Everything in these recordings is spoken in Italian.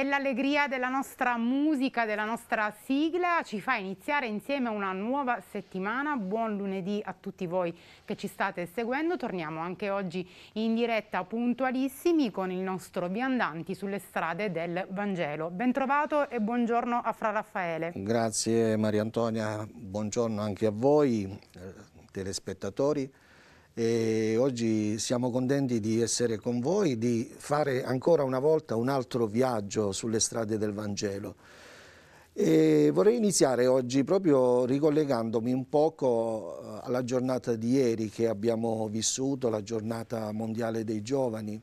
E l'allegria della nostra musica, della nostra sigla ci fa iniziare insieme una nuova settimana. Buon lunedì a tutti voi che ci state seguendo. Torniamo anche oggi in diretta puntualissimi con il nostro viandanti sulle strade del Vangelo. Bentrovato e buongiorno a Fra Raffaele. Grazie Maria Antonia, buongiorno anche a voi eh, telespettatori e oggi siamo contenti di essere con voi, di fare ancora una volta un altro viaggio sulle strade del Vangelo. E vorrei iniziare oggi proprio ricollegandomi un poco eh, alla giornata di ieri che abbiamo vissuto, la giornata mondiale dei giovani.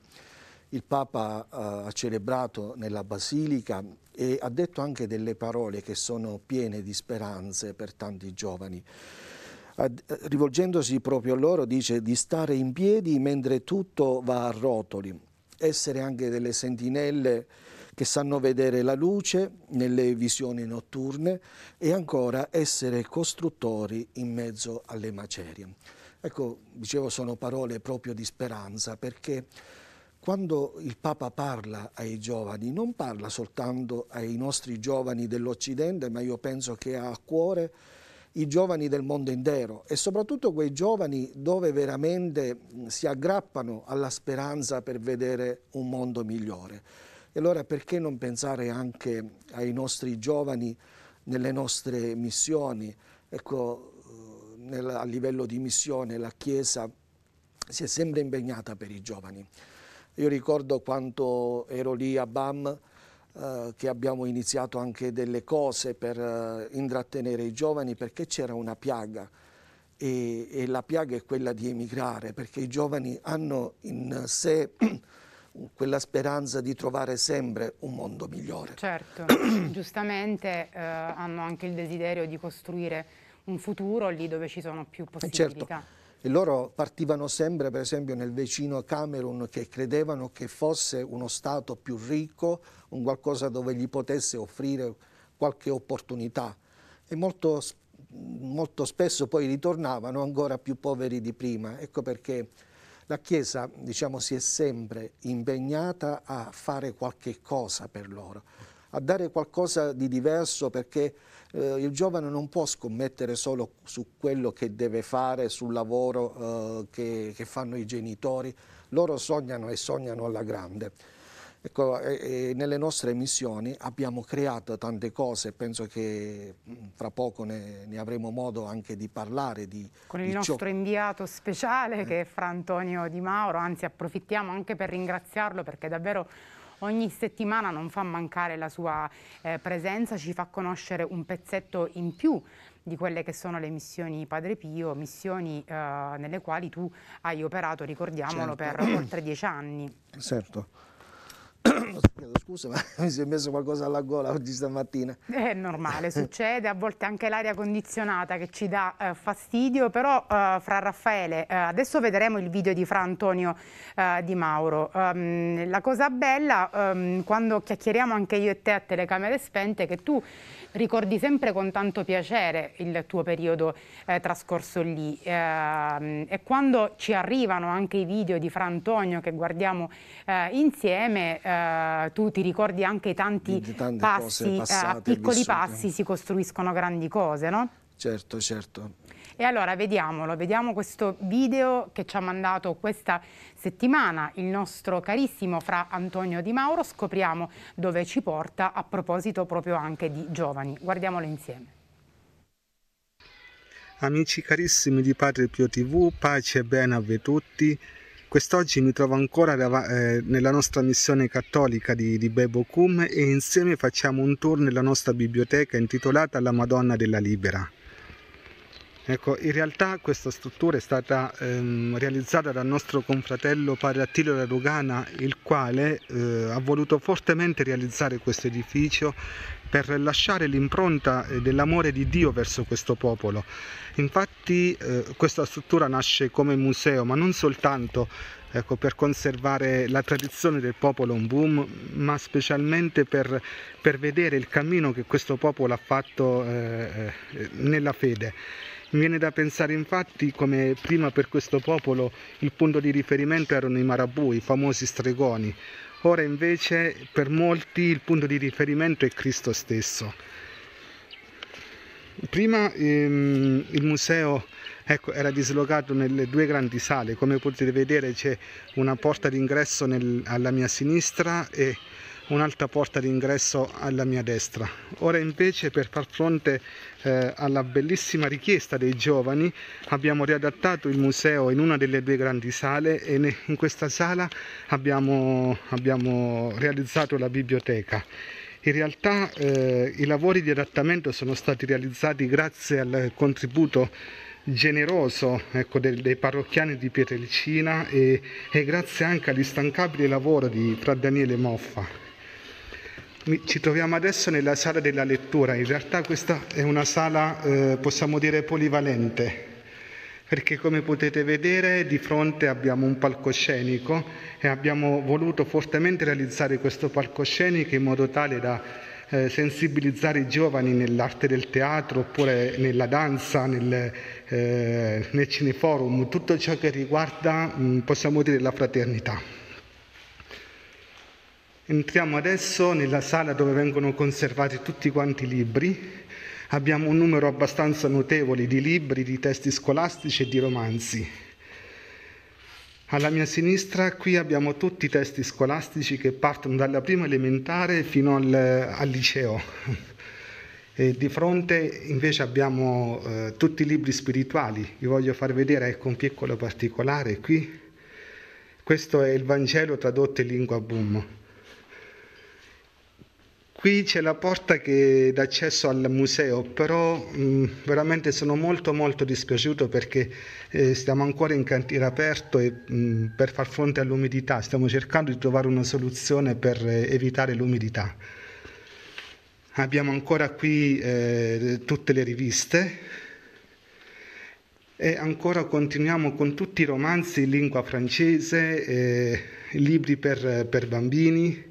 Il Papa eh, ha celebrato nella Basilica e ha detto anche delle parole che sono piene di speranze per tanti giovani rivolgendosi proprio a loro dice di stare in piedi mentre tutto va a rotoli, essere anche delle sentinelle che sanno vedere la luce nelle visioni notturne e ancora essere costruttori in mezzo alle macerie. Ecco, dicevo, sono parole proprio di speranza perché quando il Papa parla ai giovani, non parla soltanto ai nostri giovani dell'Occidente, ma io penso che ha a cuore i giovani del mondo intero e soprattutto quei giovani dove veramente si aggrappano alla speranza per vedere un mondo migliore. E allora perché non pensare anche ai nostri giovani nelle nostre missioni? Ecco, eh, nel, a livello di missione la Chiesa si è sempre impegnata per i giovani. Io ricordo quando ero lì a BAM, eh, che abbiamo iniziato anche delle cose per uh, intrattenere i giovani perché c'era una piaga e, e, la piaga è quella di emigrare perché i giovani hanno in sé quella speranza di trovare sempre un mondo migliore. Certo, giustamente uh, hanno anche il desiderio di costruire un futuro lì dove ci sono più certo. possibilità. Certo. E loro partivano sempre, per esempio, nel vicino Camerun, che credevano che fosse uno Stato più ricco, un qualcosa dove gli potesse offrire qualche opportunità. E molto, molto spesso poi ritornavano ancora più poveri di prima. Ecco perché la Chiesa diciamo, si è sempre impegnata a fare qualche cosa per loro, a dare qualcosa di diverso perché eh, il giovane non può scommettere solo su quello che deve fare, sul lavoro eh, che, che, fanno i genitori, loro sognano e sognano alla grande. Ecco, e, e nelle nostre missioni abbiamo creato tante cose, penso che fra poco ne, ne avremo modo anche di parlare. Di, Con il di nostro ciò. inviato speciale eh. che è Fra Antonio Di Mauro, anzi approfittiamo anche per ringraziarlo perché davvero ogni settimana non fa mancare la sua eh, presenza, ci fa conoscere un pezzetto in più di quelle che sono le missioni Padre Pio, missioni eh, nelle quali tu hai operato, ricordiamolo, certo. per oltre dieci anni. Certo. Scusa, ma mi si è messo qualcosa alla gola oggi stamattina. È normale, succede, a volte anche l'aria condizionata che ci dà eh, fastidio, però eh, Fra Raffaele, eh, adesso vedremo il video di Fra Antonio eh, Di Mauro. Um, la cosa bella, um, quando chiacchieriamo anche io e te a telecamere spente, è che tu ricordi sempre con tanto piacere il tuo periodo eh, trascorso lì eh, e quando ci arrivano anche i video di Fra Antonio che guardiamo eh, insieme eh, tu ti ricordi anche i tanti passi, eh, a piccoli passi si costruiscono grandi cose, no? Certo, certo. E allora vediamolo, vediamo questo video che ci ha mandato questa settimana il nostro carissimo Fra Antonio Di Mauro, scopriamo dove ci porta a proposito proprio anche di giovani. Guardiamolo insieme. Amici carissimi di Padre Pio TV, pace e bene a voi tutti. Quest'oggi mi trovo ancora eh, nella nostra missione cattolica di, di Bebo Cum e insieme facciamo un tour nella nostra biblioteca intitolata La Madonna della Libera. Ecco, in realtà questa struttura è stata ehm, realizzata dal nostro confratello padre Attilio da Lugana, il quale eh, ha voluto fortemente realizzare questo edificio per lasciare l'impronta eh, dell'amore di Dio verso questo popolo. Infatti eh, questa struttura nasce come museo, ma non soltanto ecco, per conservare la tradizione del popolo Umbum, ma specialmente per, per vedere il cammino che questo popolo ha fatto eh, eh nella fede. Mi viene da pensare infatti come prima per questo popolo il punto di riferimento erano i marabù, i famosi stregoni. ora invece per molti il punto di riferimento è Cristo stesso. Prima ehm, il museo ecco, era dislocato nelle due grandi sale, come potete vedere c'è una porta d'ingresso alla mia sinistra e un'altra porta d'ingresso alla mia destra. Ora invece per far fronte eh, alla bellissima richiesta dei giovani abbiamo riadattato il museo in una delle due grandi sale e in questa sala abbiamo, abbiamo realizzato la biblioteca. In realtà eh, i lavori di adattamento sono stati realizzati grazie al contributo generoso ecco, dei, dei, parrocchiani di Pietrelcina e, e grazie anche all'instancabile lavoro di Fra Daniele Moffa. Ci troviamo adesso nella sala della lettura, in realtà questa è una sala, eh, possiamo dire, polivalente, perché come potete vedere di fronte abbiamo un palcoscenico e abbiamo voluto fortemente realizzare questo palcoscenico in modo tale da eh, sensibilizzare i giovani nell'arte del teatro oppure nella danza, nel, eh, nel cineforum, tutto ciò che riguarda, mh, possiamo dire, la fraternità. Entriamo adesso nella sala dove vengono conservati tutti quanti i libri. Abbiamo un numero abbastanza notevole di libri, di testi scolastici e di romanzi. Alla mia sinistra qui abbiamo tutti i testi scolastici che partono dalla prima elementare fino al, al liceo. E di fronte invece abbiamo eh, tutti i libri spirituali. Vi voglio far vedere ecco, un piccolo particolare qui. Questo è il Vangelo tradotto in lingua boom. Qui c'è la porta che dà accesso al museo, però mh, veramente sono molto molto dispiaciuto perché eh, stiamo ancora in cantiere aperto e mh, per far fronte all'umidità stiamo cercando di trovare una soluzione per eh, evitare l'umidità. Abbiamo ancora qui eh, tutte le riviste e ancora continuiamo con tutti i romanzi in lingua francese, eh, libri per, per bambini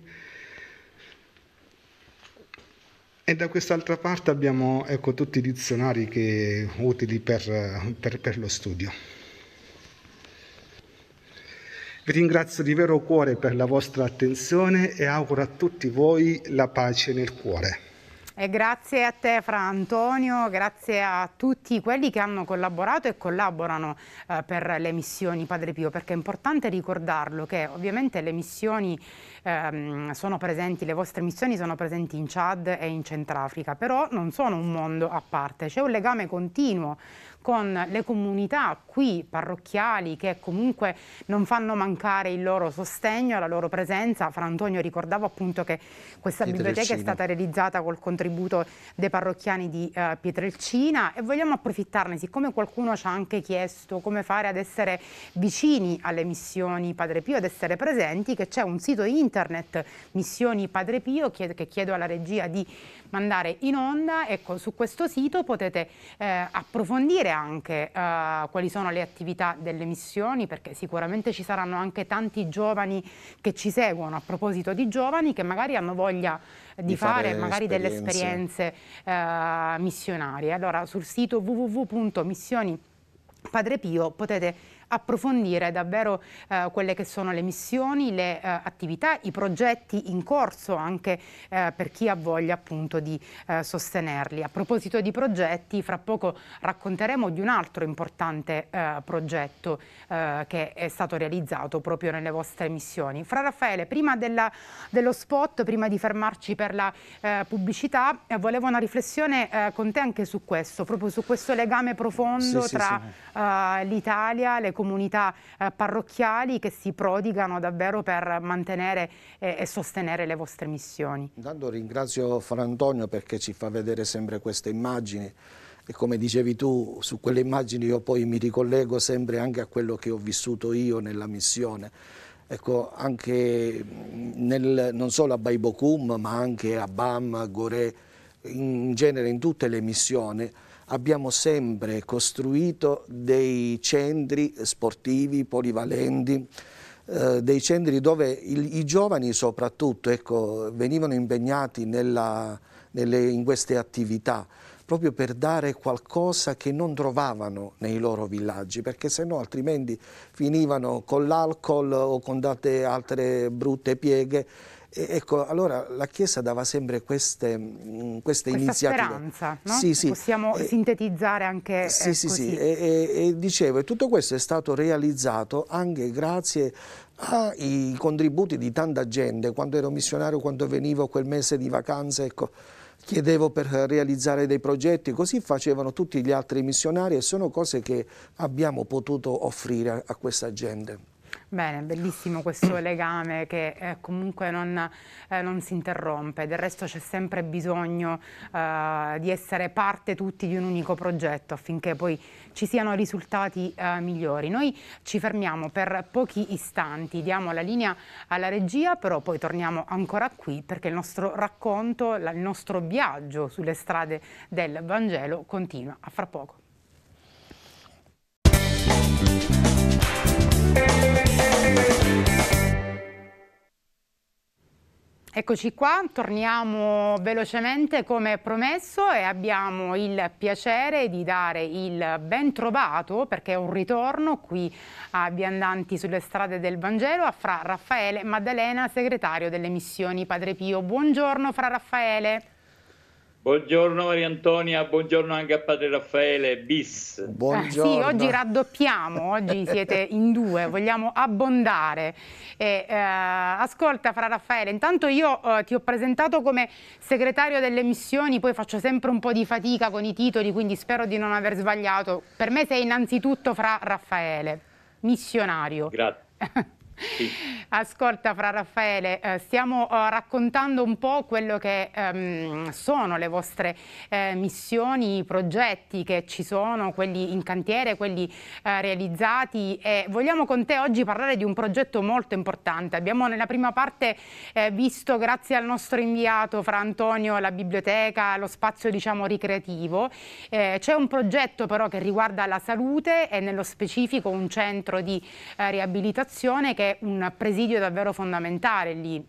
E da quest'altra parte abbiamo ecco, tutti i dizionari che, utili per, per, per lo studio. Vi ringrazio di vero cuore per la vostra attenzione e auguro a tutti voi la pace nel cuore. E grazie a te Fra Antonio, grazie a tutti quelli che hanno collaborato e collaborano eh, per le missioni Padre Pio, perché è importante ricordarlo che ovviamente le missioni ehm, sono presenti, le vostre missioni sono presenti in Chad e in Centrafrica, però non sono un mondo a parte, c'è un legame continuo con le comunità qui parrocchiali che comunque non fanno mancare il loro sostegno, la loro presenza. Fra Antonio ricordavo appunto che questa biblioteca è stata realizzata col contributo dei parrocchiani di uh, Pietrelcina e vogliamo approfittarne, siccome qualcuno ci ha anche chiesto come fare ad essere vicini alle missioni Padre Pio, ad essere presenti, che c'è un sito internet Missioni Padre Pio che chiedo alla regia di mandare in onda. Ecco, su questo sito potete eh, approfondire anche eh, quali sono le attività delle missioni, perché sicuramente ci saranno anche tanti giovani che ci seguono. A proposito di giovani che magari hanno voglia di, di fare, fare, magari esperienze. delle esperienze eh, missionarie. Allora sul sito www.missioni Padre Pio potete approfondire davvero eh, quelle che sono le missioni, le eh, attività, i progetti in corso anche eh, per chi ha voglia appunto di eh, sostenerli. A proposito di progetti, fra poco racconteremo di un altro importante eh, progetto eh, che è stato realizzato proprio nelle vostre missioni. Fra Raffaele, prima della, dello spot, prima di fermarci per la pubblicità, volevo una riflessione con te anche su questo, proprio su questo legame profondo sì, tra sì, l'Italia, le comunità eh, parrocchiali che si prodigano davvero per mantenere eh, e sostenere le vostre missioni. Intanto ringrazio Fra Antonio perché ci fa vedere sempre queste immagini e come dicevi tu, su quelle immagini io poi mi ricollego sempre anche a quello che ho vissuto io nella missione. Ecco, anche nel, non solo a Baibokum, ma anche a Bam, a Goré, in genere in tutte le missioni, abbiamo sempre costruito dei centri sportivi polivalenti, eh, dei centri dove i giovani soprattutto ecco, venivano impegnati nella, nelle, in queste attività proprio per dare qualcosa che non trovavano nei loro villaggi, perché se no altrimenti finivano con l'alcol o con tante altre brutte pieghe ecco, allora la Chiesa dava sempre queste, mm, queste Questa iniziative. speranza, no? Sì, sì. Possiamo e, sintetizzare anche Sì, eh, sì, così. sì. E, e, e dicevo, e tutto questo è stato realizzato anche grazie ai contributi di tanta gente. Quando ero missionario, quando venivo quel mese di vacanze, ecco, chiedevo per realizzare dei progetti, così facevano tutti gli altri missionari e sono cose che abbiamo potuto offrire a questa gente. Bene, bellissimo questo legame che eh, comunque non, eh, non, si interrompe, del resto c'è sempre bisogno eh, di essere parte tutti di un unico progetto affinché poi ci siano risultati eh, migliori. Noi ci fermiamo per pochi istanti, diamo la linea alla regia, però poi torniamo ancora qui perché il nostro racconto, il nostro viaggio sulle strade del Vangelo continua. A fra poco. Eccoci qua, torniamo velocemente come promesso e abbiamo il piacere di dare il ben trovato, perché è un ritorno qui a Viandanti sulle strade del Vangelo, a Fra Raffaele Maddalena, segretario delle missioni Padre Pio. Buongiorno Fra Raffaele. Buongiorno Maria Antonia, buongiorno anche a Padre Raffaele, bis. Buongiorno. Eh, sì, oggi raddoppiamo, oggi siete in due, vogliamo abbondare. E, eh, ascolta Fra Raffaele, intanto io eh, ti ho presentato come segretario delle missioni, poi faccio sempre un po' di fatica con i titoli, quindi spero di non aver sbagliato. Per me sei innanzitutto Fra Raffaele, missionario. Grazie. Sì. Ascolta Fra Raffaele, eh, stiamo eh, raccontando un po' quello che ehm, sono le vostre eh, missioni, i progetti che ci sono, quelli in cantiere, quelli eh, realizzati e vogliamo con te oggi parlare di un progetto molto importante. Abbiamo nella prima parte eh, visto, grazie al nostro inviato Fra Antonio, la biblioteca, lo spazio diciamo ricreativo. Eh, c'è un progetto però che riguarda la salute e nello specifico un centro di riabilitazione che un presidio davvero fondamentale lì.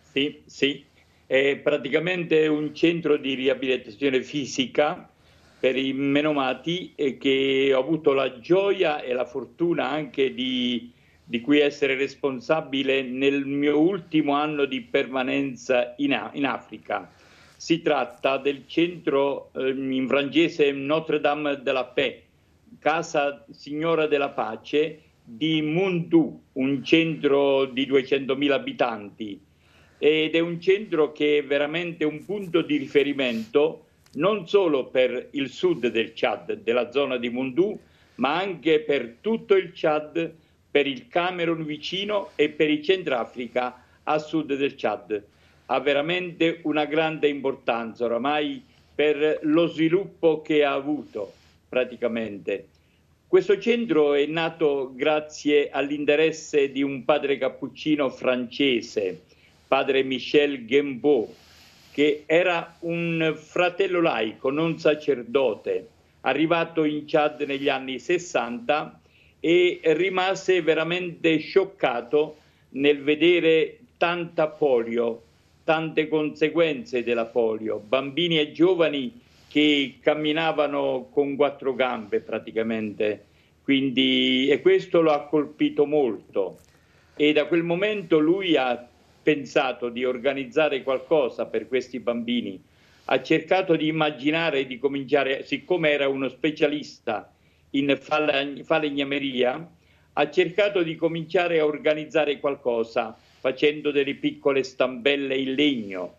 Sì, sì, è praticamente un centro di riabilitazione fisica per i menomati che ho avuto la gioia e la fortuna anche di, di cui essere responsabile nel mio ultimo anno di permanenza in, in Africa. Si tratta del centro eh, in francese Notre Dame de la Paix, Casa Signora della Pace, di Mundu, un centro di 200.000 abitanti ed è un centro che è veramente un punto di riferimento non solo per il sud del Chad, della zona di Mundu, ma anche per tutto il Chad, per il Camerun vicino e per il Centrafrica a sud del Chad. Ha veramente una grande importanza oramai per lo sviluppo che ha avuto praticamente. Questo centro è nato grazie all'interesse di un padre cappuccino francese, padre Michel Gembeau, che era un fratello laico, non sacerdote, arrivato in Chad negli anni 60 e rimase veramente scioccato nel vedere tanta polio, tante conseguenze della polio, bambini e giovani che camminavano con quattro gambe praticamente, quindi, e questo lo ha colpito molto. E da quel momento lui ha pensato di organizzare qualcosa per questi bambini, ha cercato di immaginare di cominciare, siccome era uno specialista in falegnameria, ha cercato di cominciare a organizzare qualcosa facendo delle piccole stambelle in legno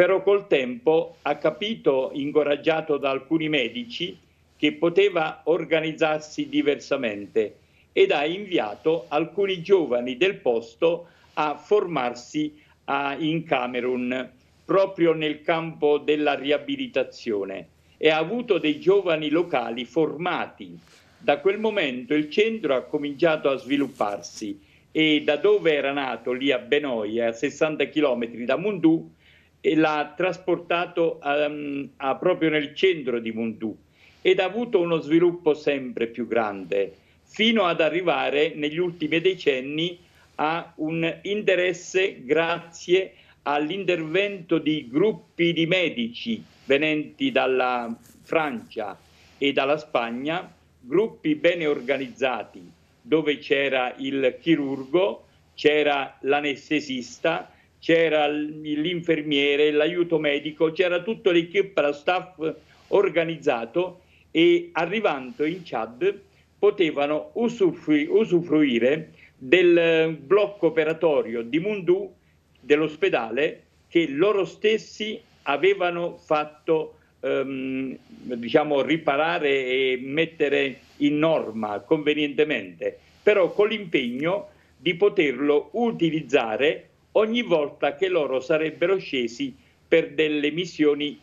però col tempo ha capito, incoraggiato da alcuni medici, che poteva organizzarsi diversamente ed ha inviato alcuni giovani del posto a formarsi a, in Camerun proprio nel campo della riabilitazione e ha avuto dei giovani locali formati. Da quel momento il centro ha cominciato a svilupparsi e da dove era nato lì a Benoia, a 60 km da Mundu, e l'ha trasportato um, a, proprio nel centro di Mundu ed ha avuto uno sviluppo sempre più grande, fino ad arrivare negli ultimi decenni a un interesse grazie all'intervento di gruppi di medici venenti dalla Francia e dalla Spagna, gruppi bene organizzati dove c'era il chirurgo, c'era l'anestesista, c'era l'infermiere, l'aiuto medico, c'era tutto l'equipe, lo staff organizzato e arrivando in Chad potevano usufrui, usufruire del blocco operatorio di Mundu dell'ospedale che loro stessi avevano fatto ehm, diciamo riparare e mettere in norma convenientemente, però con l'impegno di poterlo utilizzare ogni volta che loro sarebbero scesi per delle missioni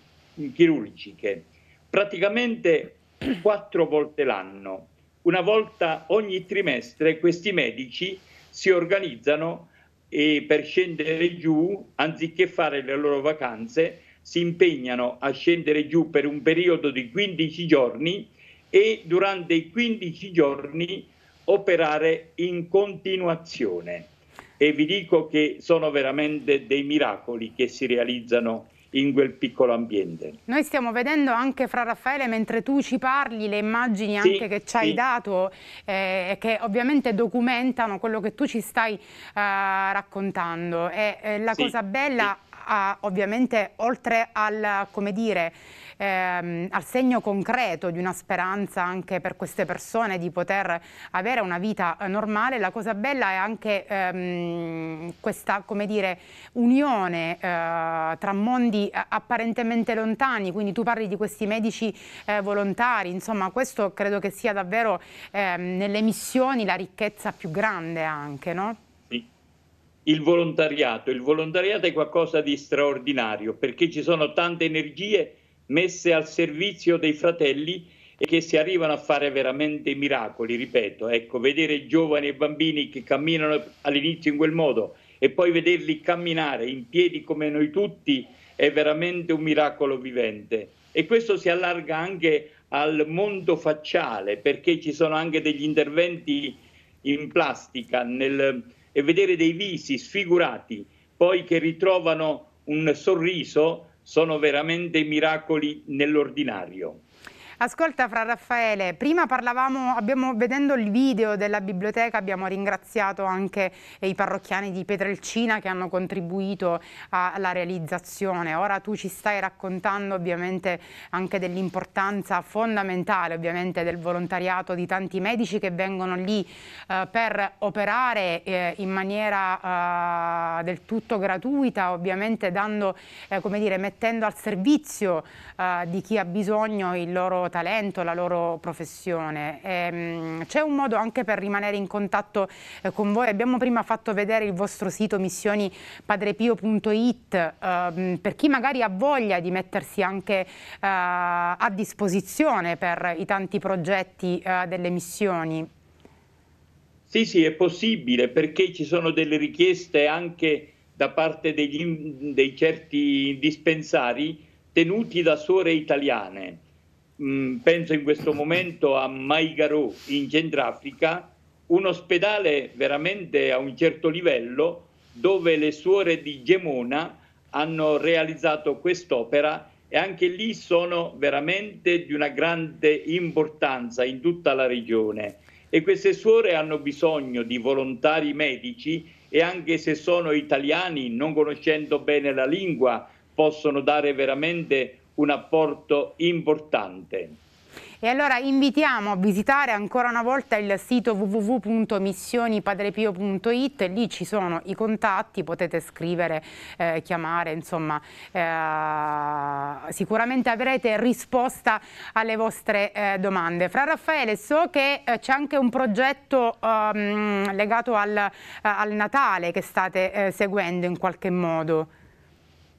chirurgiche, praticamente quattro volte l'anno. Una volta ogni trimestre questi medici si organizzano per scendere giù, anziché fare le loro vacanze, si impegnano a scendere giù per un periodo di 15 giorni e durante i 15 giorni operare in continuazione. E vi dico che sono veramente dei miracoli che si realizzano in quel piccolo ambiente. Noi stiamo vedendo anche fra Raffaele mentre tu ci parli le immagini sì, anche che ci hai sì. dato e eh, che ovviamente documentano quello che tu ci stai eh, raccontando e eh, la sì, cosa bella ovviamente oltre al, come dire, ehm, al segno concreto di una speranza anche per queste persone di poter avere una vita eh, normale, la cosa bella è anche ehm, questa dire, unione eh, tra mondi eh, apparentemente lontani, quindi tu parli di questi medici eh, volontari, insomma questo credo che sia davvero ehm, nelle missioni la ricchezza più grande anche, no? il volontariato. Il volontariato è qualcosa di straordinario perché ci sono tante energie messe al servizio dei fratelli e che si arrivano a fare veramente miracoli, ripeto, ecco, vedere giovani e bambini che camminano all'inizio in quel modo e poi vederli camminare in piedi come noi tutti è veramente un miracolo vivente. E questo si allarga anche al mondo facciale, perché ci sono anche degli interventi in plastica nel, e vedere dei visi sfigurati, poi che ritrovano un sorriso, sono veramente miracoli nell'ordinario. Ascolta Fra Raffaele, prima parlavamo, abbiamo, vedendo il video della biblioteca abbiamo ringraziato anche i parrocchiani di Petrelcina che hanno contribuito alla realizzazione. Ora tu ci stai raccontando ovviamente anche dell'importanza fondamentale ovviamente del volontariato di tanti medici che vengono lì eh, per operare eh, in maniera eh, del tutto gratuita, ovviamente dando, eh, come dire, mettendo al servizio eh, di chi ha bisogno il talento, la loro professione. Ehm, c'è un modo anche per rimanere in contatto eh, con voi. Abbiamo prima fatto vedere il vostro sito missionipadrepio.it ehm, per chi magari ha voglia di mettersi anche eh, a disposizione per i tanti progetti eh, delle missioni. Sì, sì, è possibile perché ci sono delle richieste anche da parte degli, dei certi dispensari tenuti da suore italiane mh, penso in questo momento a Maigarou in Centrafrica, un ospedale veramente a un certo livello dove le suore di Gemona hanno realizzato quest'opera e anche lì sono veramente di una grande importanza in tutta la regione. E queste suore hanno bisogno di volontari medici e anche se sono italiani non conoscendo bene la lingua possono dare veramente un apporto importante. E allora invitiamo a visitare ancora una volta il sito www.missionipadrepio.it, lì ci sono i contatti, potete scrivere, eh, chiamare, insomma eh, sicuramente avrete risposta alle vostre eh, domande. Fra Raffaele, so che eh, c'è anche un progetto ehm, legato al, al, Natale che state eh, seguendo in qualche modo.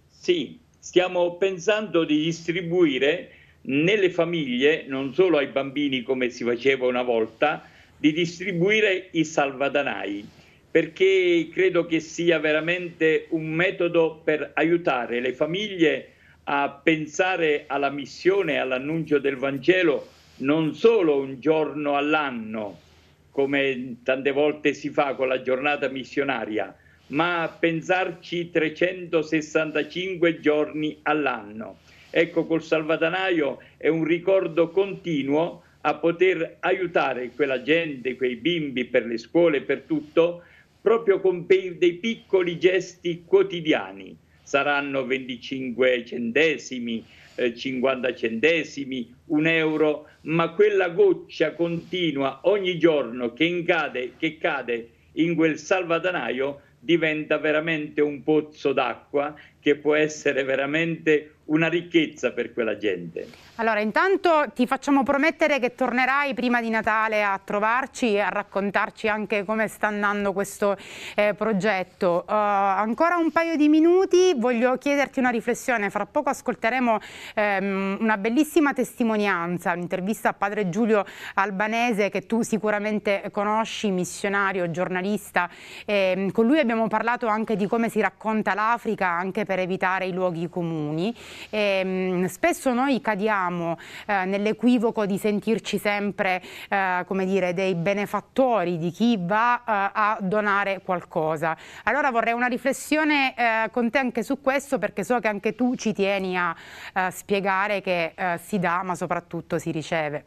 Sì, stiamo pensando di distribuire nelle famiglie, non solo ai bambini come si faceva una volta, di distribuire i salvadanai, perché credo che sia veramente un metodo per aiutare le famiglie a pensare alla missione, all'annuncio del Vangelo, non solo un giorno all'anno, come tante volte si fa con la giornata missionaria, ma a pensarci 365 giorni all'anno. Ecco, col salvadanaio è un ricordo continuo a poter aiutare quella gente, quei bimbi per le scuole, per tutto, proprio con dei piccoli gesti quotidiani. Saranno 25 centesimi, eh, 50 centesimi, un euro, ma quella goccia continua ogni giorno che, incade, che cade in quel salvadanaio diventa veramente un pozzo d'acqua che può essere veramente una ricchezza per quella gente. Allora, intanto ti facciamo promettere che tornerai prima di Natale a trovarci e a raccontarci anche come sta andando questo eh, progetto. Uh, ancora un paio di minuti, voglio chiederti una riflessione. Fra poco ascolteremo ehm, una bellissima testimonianza, un'intervista a padre Giulio Albanese che tu sicuramente conosci, missionario, giornalista. Eh, con lui abbiamo parlato anche di come si racconta l'Africa anche per evitare i luoghi comuni. E, mh, spesso noi cadiamo eh, nell'equivoco di sentirci sempre eh, come dire, dei benefattori di chi va eh, a donare qualcosa. Allora vorrei una riflessione eh, con te anche su questo perché so che anche tu ci tieni a eh, spiegare che eh, si dà ma soprattutto si riceve.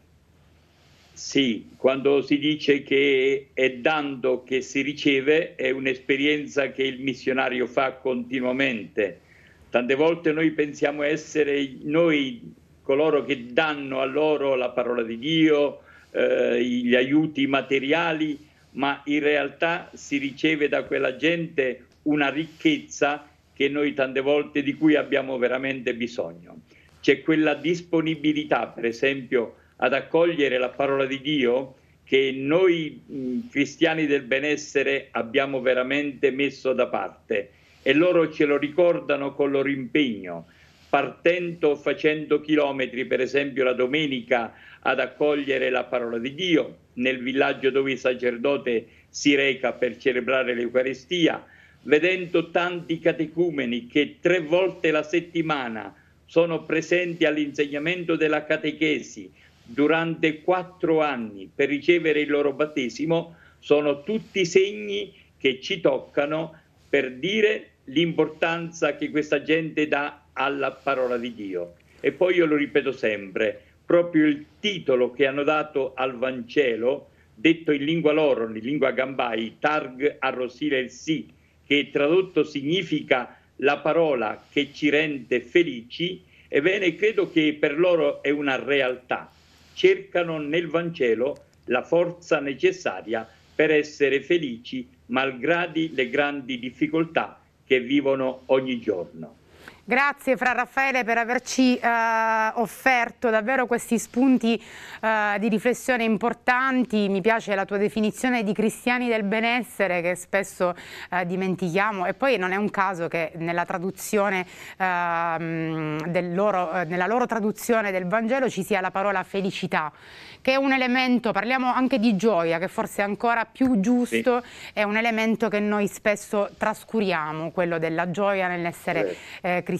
Sì, quando si dice che è dando che si riceve è un'esperienza che il missionario fa continuamente Tante volte noi pensiamo essere noi coloro che danno a loro la parola di Dio, eh, gli aiuti materiali, ma in realtà si riceve da quella gente una ricchezza che noi tante volte di cui abbiamo veramente bisogno. C'è quella disponibilità, per esempio, ad accogliere la parola di Dio che noi mh, cristiani del benessere abbiamo veramente messo da parte e loro ce lo ricordano con loro impegno, partendo facendo chilometri, per esempio la domenica, ad accogliere la parola di Dio. Nel villaggio dove il sacerdote si reca per celebrare l'Eucaristia, vedendo tanti catecumeni che tre volte la settimana sono presenti all'insegnamento della catechesi durante quattro anni per ricevere il loro battesimo, sono tutti segni che ci toccano per dire l'importanza che questa gente dà alla parola di Dio. E poi io lo ripeto sempre, proprio il titolo che hanno dato al Vangelo, detto in lingua loro, in lingua gambai, Targ arrosile il sì, che tradotto significa la parola che ci rende felici, ebbene credo che per loro è una realtà. Cercano nel Vangelo la forza necessaria per essere felici malgrado le grandi difficoltà che vivono ogni giorno. Grazie Fra Raffaele per averci eh, offerto davvero questi spunti eh, di riflessione importanti, mi piace la tua definizione di cristiani del benessere che spesso eh, dimentichiamo e poi non è un caso che nella traduzione ehm, loro, eh, nella loro traduzione del Vangelo ci sia la parola felicità che è un elemento, parliamo anche di gioia, che forse è ancora più giusto, sì. è un elemento che noi spesso trascuriamo, quello della gioia nell'essere eh, cristiani.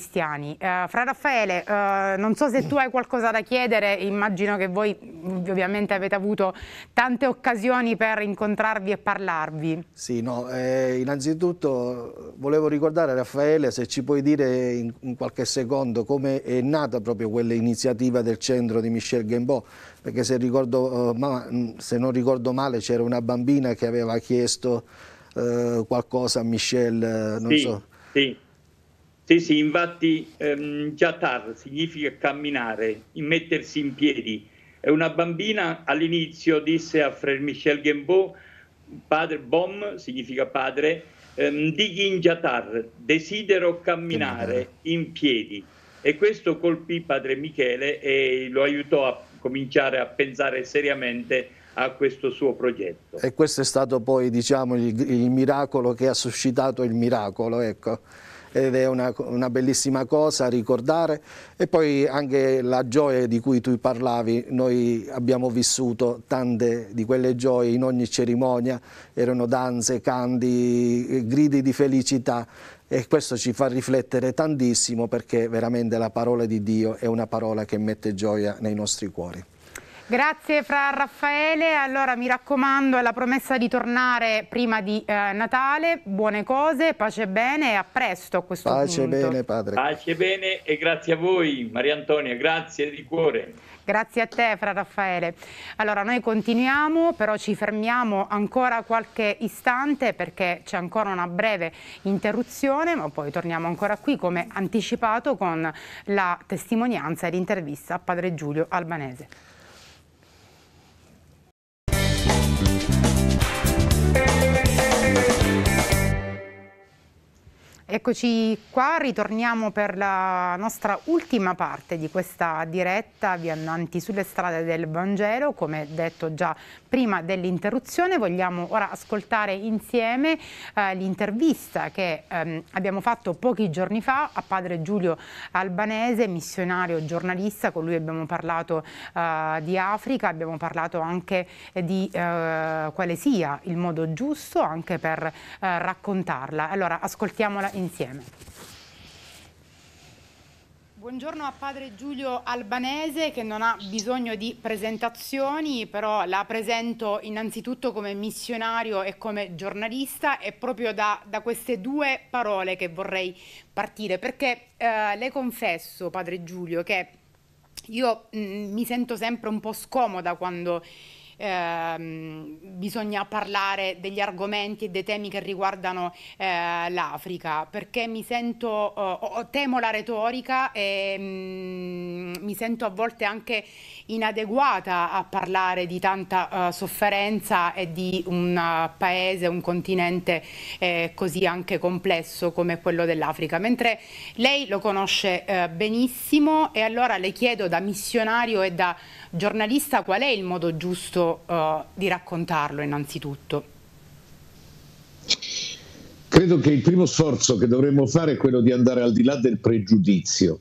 Eh, Fra Raffaele, eh, non so se tu hai qualcosa da chiedere, immagino che voi ovviamente avete avuto tante occasioni per incontrarvi e parlarvi. Sì, no, eh, innanzitutto volevo ricordare Raffaele se ci puoi dire in, in qualche secondo come è nata proprio quell'iniziativa del centro di Michel Gambeau perché se, ricordo, uh, se non ricordo male c'era una bambina che aveva chiesto uh, qualcosa a Michel, uh, sì, so. sì. Sì, sì, infatti ehm, Jatar significa camminare, mettersi in piedi. E una bambina all'inizio disse a Frère Michel Gembeau, padre Bom significa padre, ehm, Digin Jatar, desidero camminare in piedi. E questo colpì padre Michele e lo aiutò a cominciare a pensare seriamente a questo suo progetto. E questo è stato poi diciamo, il, il miracolo che ha suscitato il miracolo, ecco. Ed è una, una, bellissima cosa ricordare. E poi anche la gioia di cui tu parlavi, noi abbiamo vissuto tante di quelle gioie in ogni cerimonia, erano danze, canti, gridi di felicità. E questo ci fa riflettere tantissimo perché veramente la parola di Dio è una parola che mette gioia nei nostri cuori. Grazie Fra Raffaele, allora mi raccomando è la promessa di tornare prima di eh, Natale, buone cose, pace e bene e a presto a questo pace punto. Pace bene padre. Pace bene e grazie a voi Maria Antonia, grazie di cuore. Grazie a te, Fra Raffaele. Allora, noi continuiamo, però ci fermiamo ancora qualche istante perché c'è ancora una breve interruzione, ma poi torniamo ancora qui, come anticipato, con la testimonianza e l'intervista a Padre Giulio Albanese. Eccoci qua, ritorniamo per la nostra ultima parte di questa diretta viandanti sulle strade del Vangelo, come detto già prima dell'interruzione. Vogliamo ora ascoltare insieme eh, l'intervista che ehm, abbiamo fatto pochi giorni fa a padre Giulio Albanese, missionario giornalista, con lui abbiamo parlato eh, di Africa, abbiamo parlato anche di eh, quale sia il modo giusto anche per eh, raccontarla. Allora ascoltiamola insieme insieme. Buongiorno a padre Giulio Albanese che non ha bisogno di presentazioni, però la presento innanzitutto come missionario e come giornalista e proprio da, da queste due parole che vorrei partire, perché eh, le confesso, padre Giulio, che io mh, mm, mi sento sempre un po' scomoda quando ehm, bisogna parlare degli argomenti e dei temi che riguardano eh, l'Africa, perché mi sento, oh, temo la retorica e mh, mm, mi sento a volte anche inadeguata a parlare di tanta uh, sofferenza e di un uh, paese, un continente eh, così anche complesso come quello dell'Africa, mentre lei lo conosce eh, benissimo e allora le chiedo da missionario e da giornalista qual è il modo giusto uh, di raccontarlo innanzitutto? Credo che il primo sforzo che dovremmo fare è quello di andare al di là del pregiudizio.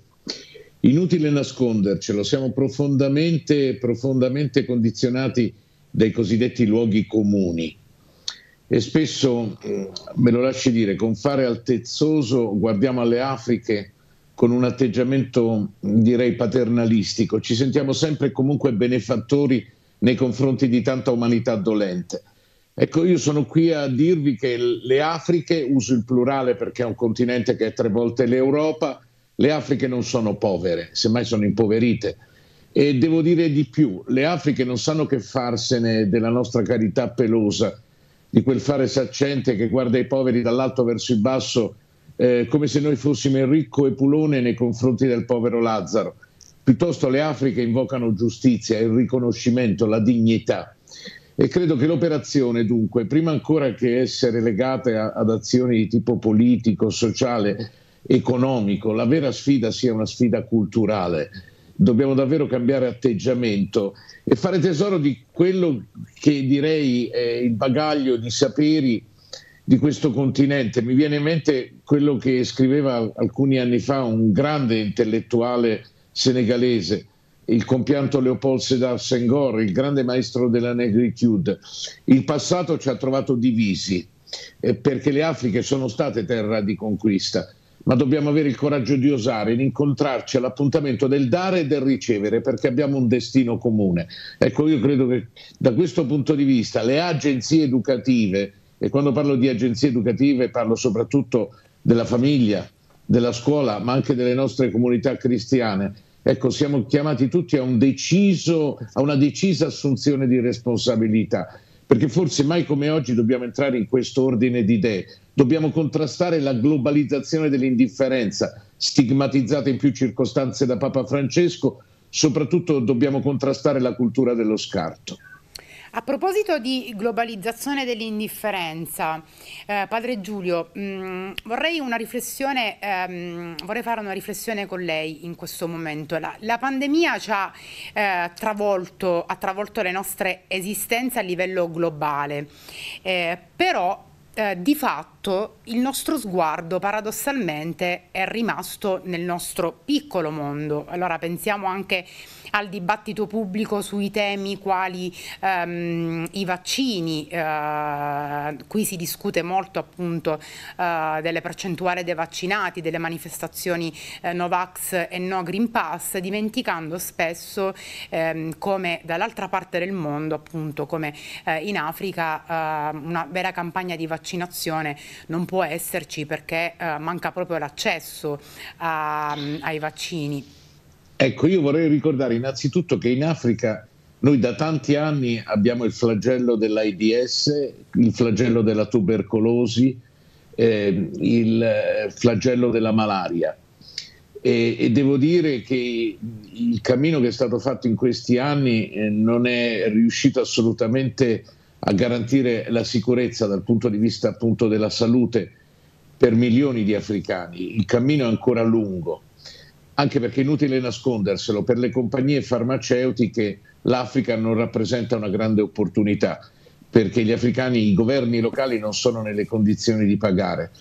Inutile nascondercelo, siamo profondamente, profondamente condizionati dai cosiddetti luoghi comuni e spesso, mm, me lo lasci dire, con fare altezzoso guardiamo alle Afriche con un atteggiamento direi paternalistico, ci sentiamo sempre comunque benefattori nei confronti di tanta umanità dolente. Ecco, io sono qui a dirvi che le Afriche, uso il plurale perché è un continente che è tre volte l'Europa, le Afriche non sono povere, semmai sono impoverite. E devo dire di più, le Afriche non sanno che farsene della nostra carità pelosa, di quel fare saccente che guarda i poveri dall'alto verso il basso eh, come se noi fossimo il ricco e pulone nei confronti del povero Lazzaro. Piuttosto le Afriche invocano giustizia, il riconoscimento, la dignità. E credo che l'operazione, dunque, prima ancora che essere legata a, ad azioni di tipo politico, sociale, economico, la vera sfida sia una sfida culturale. Dobbiamo davvero cambiare atteggiamento e fare tesoro di quello che direi è il bagaglio di saperi di questo continente. Mi viene in mente quello che scriveva alcuni anni fa un grande intellettuale senegalese, il compianto Leopold Sedar Senghor, il grande maestro della negritude. Il passato ci ha trovato divisi eh, perché le Afriche sono state terra di conquista, ma dobbiamo avere il coraggio di osare, di incontrarci all'appuntamento del dare e del ricevere perché abbiamo un destino comune. Ecco, io credo che da questo punto di vista le agenzie educative e quando parlo di agenzie educative parlo soprattutto della famiglia, della scuola, ma anche delle nostre comunità cristiane. Ecco, siamo chiamati tutti a, un deciso, a una decisa assunzione di responsabilità, perché forse mai come oggi dobbiamo entrare in questo ordine di idee. Dobbiamo contrastare la globalizzazione dell'indifferenza, stigmatizzata in più circostanze da Papa Francesco, soprattutto dobbiamo contrastare la cultura dello scarto. A proposito di globalizzazione dell'indifferenza, eh, padre Giulio, mh, mm, vorrei, una ehm, vorrei fare una riflessione con lei in questo momento. La, la pandemia ci ha, eh, travolto, ha travolto le nostre esistenze a livello globale, eh, però eh, di fatto il nostro sguardo paradossalmente è rimasto nel nostro piccolo mondo. Allora pensiamo anche al dibattito pubblico sui temi quali ehm, i vaccini, eh, qui si discute molto appunto eh, delle percentuali dei vaccinati, delle manifestazioni eh, Novax e no Green Pass, dimenticando spesso ehm, come dall'altra parte del mondo, appunto come eh, in Africa, eh, una vera campagna di vaccinazione non può esserci perché eh, manca proprio l'accesso ai vaccini. Ecco, io vorrei ricordare innanzitutto che in Africa noi da tanti anni abbiamo il flagello dell'AIDS, il flagello della tubercolosi, eh, il flagello della malaria. E, e, devo dire che il cammino che è stato fatto in questi anni eh, non è riuscito assolutamente a garantire la sicurezza dal punto di vista appunto della salute per milioni di africani. Il cammino è ancora lungo anche perché è inutile nasconderselo, per le compagnie farmaceutiche l'Africa non rappresenta una grande opportunità, perché gli africani, i governi locali non sono nelle condizioni di pagare.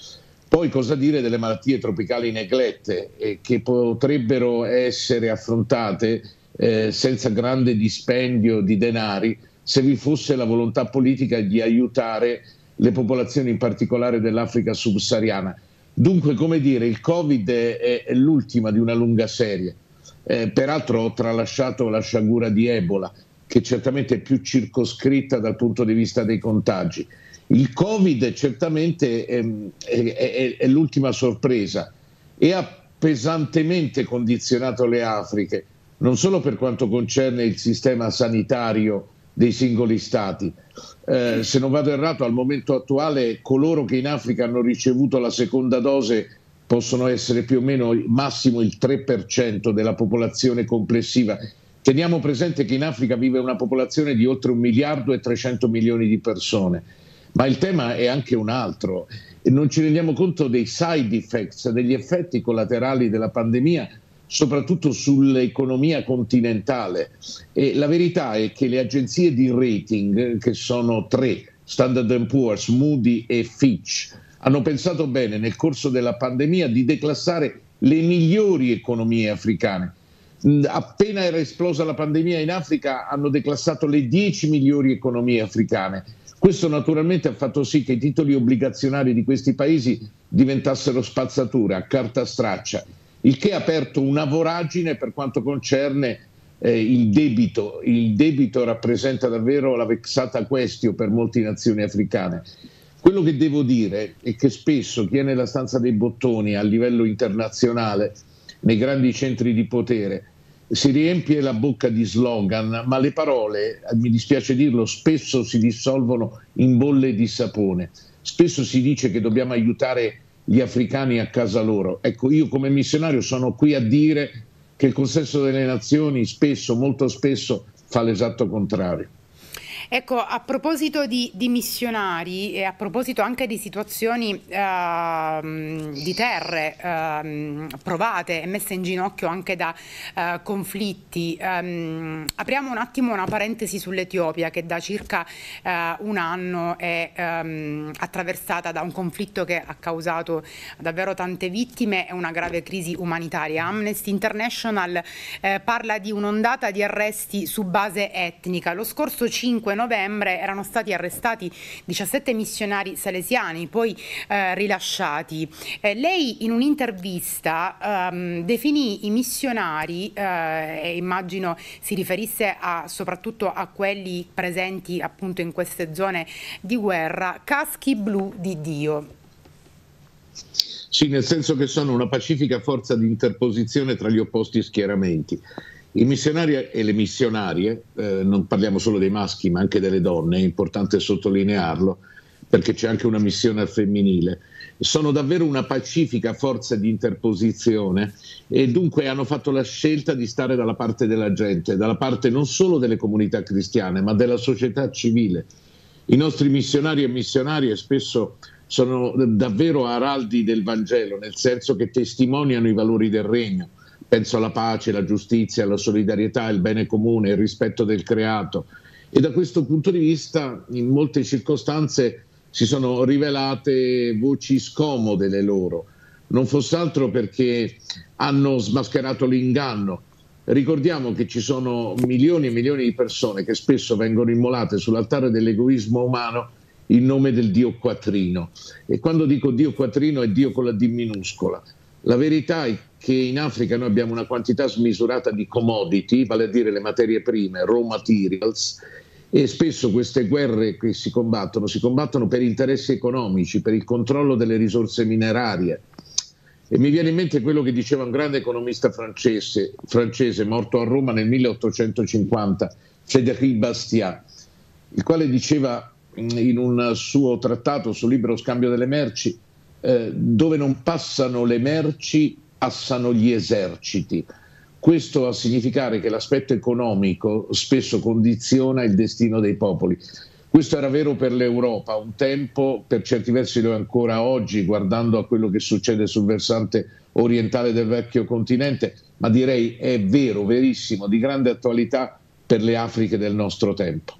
Poi cosa dire delle malattie tropicali neglette eh, che potrebbero essere affrontate eh, senza grande dispendio di denari se vi fosse la volontà politica di aiutare le popolazioni in particolare dell'Africa subsahariana Dunque, come dire, il Covid è, è l'ultima di una lunga serie. Eh, peraltro ho tralasciato la sciagura di Ebola, che certamente è più circoscritta dal punto di vista dei contagi. Il Covid certamente è, è, è l'ultima sorpresa e ha pesantemente condizionato le Afriche, non solo per quanto concerne il sistema sanitario dei singoli stati. Eh, se non vado errato, al momento attuale coloro che in Africa hanno ricevuto la seconda dose possono essere più o meno massimo il 3% della popolazione complessiva. Teniamo presente che in Africa vive una popolazione di oltre un miliardo e 300 milioni di persone, ma il tema è anche un altro. Non ci rendiamo conto dei side effects, degli effetti collaterali della pandemia soprattutto sull'economia continentale. E la verità è che le agenzie di rating, che sono tre, Standard Poor's, Moody e Fitch, hanno pensato bene nel corso della pandemia di declassare le migliori economie africane. Appena era esplosa la pandemia in Africa hanno declassato le 10 migliori economie africane. Questo naturalmente ha fatto sì che i titoli obbligazionari di questi paesi diventassero spazzatura, carta straccia il che ha aperto una voragine per quanto concerne eh, il debito. Il debito rappresenta davvero la vexata questio per molte nazioni africane. Quello che devo dire è che spesso chi è nella stanza dei bottoni a livello internazionale, nei grandi centri di potere, si riempie la bocca di slogan, ma le parole, mi dispiace dirlo, spesso si dissolvono in bolle di sapone. Spesso si dice che dobbiamo aiutare gli africani a casa loro. Ecco, io come missionario sono qui a dire che il consesso delle nazioni spesso, molto spesso, fa l'esatto contrario. Ecco, a proposito di, di, missionari e a proposito anche di situazioni uh, di terre uh, provate e messe in ginocchio anche da uh, conflitti, um, apriamo un attimo una parentesi sull'Etiopia che da circa eh, un anno è um, attraversata da un conflitto che ha causato davvero tante vittime e una grave crisi umanitaria. Amnesty International eh, parla di un'ondata di arresti su base etnica. Lo scorso 5 novembre erano stati arrestati 17 missionari salesiani, poi eh, rilasciati. Eh, lei in un'intervista ehm, definì i missionari, eh, e immagino si riferisse a, soprattutto a quelli presenti appunto in queste zone di guerra, caschi blu di Dio. Sì, nel senso che sono una pacifica forza di interposizione tra gli opposti schieramenti. I missionari e le missionarie, eh, non parliamo solo dei maschi ma anche delle donne, è importante sottolinearlo perché c'è anche una missione femminile, sono davvero una pacifica forza di interposizione e dunque hanno fatto la scelta di stare dalla parte della gente, dalla parte non solo delle comunità cristiane ma della società civile. I nostri missionari e missionarie spesso sono davvero araldi del Vangelo, nel senso che testimoniano i valori del regno penso alla pace, alla giustizia, alla solidarietà, al bene comune, il rispetto del creato. E da questo punto di vista, in molte circostanze, si sono rivelate voci scomode le loro, non fosse altro perché hanno smascherato l'inganno. Ricordiamo che ci sono milioni e milioni di persone che spesso vengono immolate sull'altare dell'egoismo umano in nome del Dio quattrino. E quando dico Dio quattrino è Dio con la D minuscola. La verità è che in Africa noi abbiamo una quantità smisurata di commodity, vale a dire le materie prime, raw materials, e spesso queste guerre che si combattono si combattono per interessi economici, per il controllo delle risorse minerarie. E mi viene in mente quello che diceva un grande economista francese, francese morto a Roma nel 1850, Frédéric Bastiat, il quale diceva in un suo trattato sul libero scambio delle merci, eh, dove non passano le merci, passano gli eserciti. Questo a significare che l'aspetto economico spesso condiziona il destino dei popoli. Questo era vero per l'Europa un tempo, per certi versi lo è ancora oggi, guardando a quello che succede sul versante orientale del vecchio continente, ma direi è vero, verissimo, di grande attualità per le Afriche del nostro tempo.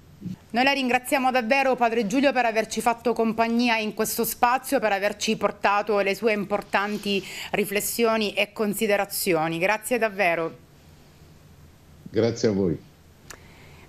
Noi la ringraziamo davvero Padre Giulio per averci fatto compagnia in questo spazio, per averci portato le sue importanti riflessioni e considerazioni. Grazie davvero. Grazie a voi.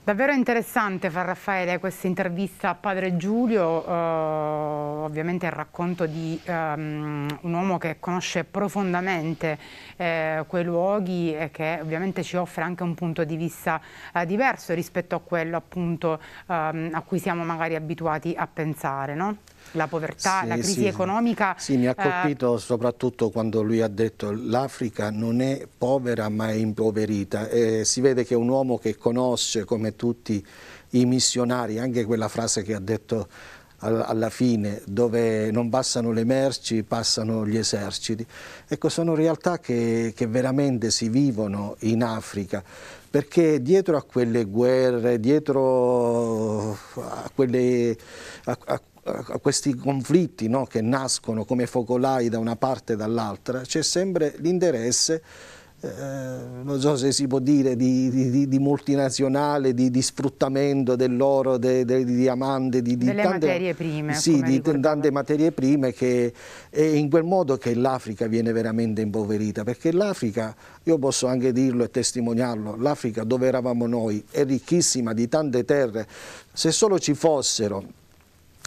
Davvero interessante far Raffaele questa intervista a padre Giulio, eh, ovviamente il racconto di um, un uomo che conosce profondamente eh, quei luoghi e che ovviamente ci offre anche un punto di vista eh, diverso rispetto a quello appunto um, a cui siamo magari abituati a pensare. No? la povertà, sì, la crisi sì, economica. Sì, mi ha eh, colpito eh... soprattutto quando lui ha detto l'Africa non è povera ma è impoverita. E si vede che è un uomo che conosce come tutti i missionari, anche quella frase che ha detto alla fine, dove non passano le merci, passano gli eserciti. Ecco, sono realtà che, che veramente si vivono in Africa, perché dietro a quelle guerre, dietro a, quelle, a, a a questi conflitti no, che nascono come focolai da una parte e dall'altra, c'è sempre l'interesse, eh, non so se si può dire, di, di, di multinazionale, di, di, sfruttamento dell'oro, de, de, di diamante, di, delle tante, materie prime. Sì, di tante materie prime che è in quel modo che l'Africa viene veramente impoverita, perché l'Africa, io posso anche dirlo e testimoniarlo, l'Africa dove eravamo noi è ricchissima di tante terre, se solo ci fossero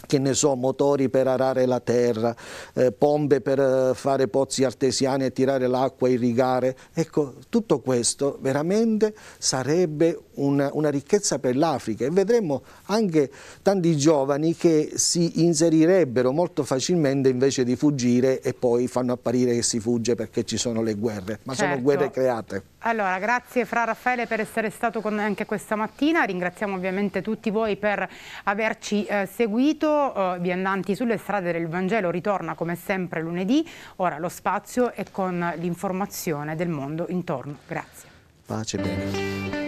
che ne so, motori per arare la terra, eh, pompe per eh, fare pozzi artesiani e tirare l'acqua, irrigare. Ecco, tutto questo veramente sarebbe una, una ricchezza per l'Africa e vedremo anche tanti giovani che si inserirebbero molto facilmente invece di fuggire e poi fanno apparire che si fugge perché ci sono le guerre, ma certo. sono guerre create. Allora, grazie Fra Raffaele per essere stato con noi anche questa mattina, ringraziamo ovviamente tutti voi per averci eh, seguito, eh, viandanti sulle strade del Vangelo ritorna come sempre lunedì, ora lo spazio è con l'informazione del mondo intorno. Grazie. Pace bene.